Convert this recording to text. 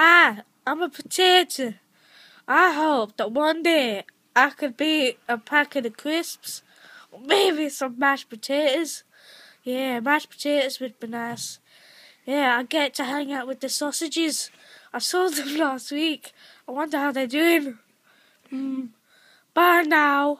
Hi, I'm a potato. I hope that one day I could be a packet of crisps, or maybe some mashed potatoes. Yeah, mashed potatoes would be nice. Yeah, I get to hang out with the sausages. I saw them last week. I wonder how they're doing. Mm. Bye now.